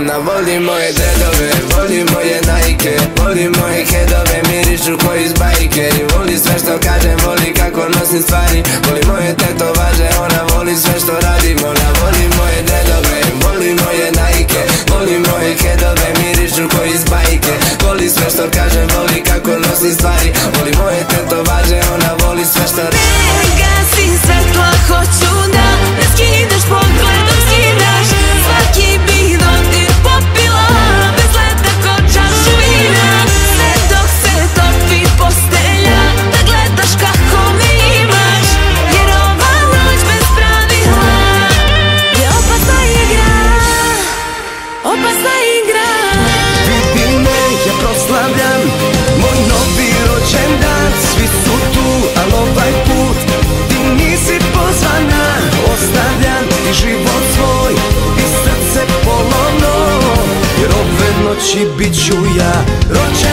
Ona voli moje dredove, voli moje najke Voli moje hedove, mirišu ko iz bajke Voli sve što kažem, voli kako nosim stvari Voli moje tetova. necessari Volevo e tento vai. noći bit ću ja rođen